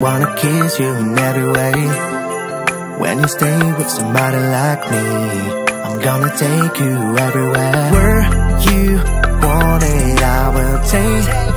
Wanna kiss you in every way. When you stay with somebody like me I'm gonna take you everywhere. Where you want it, I will take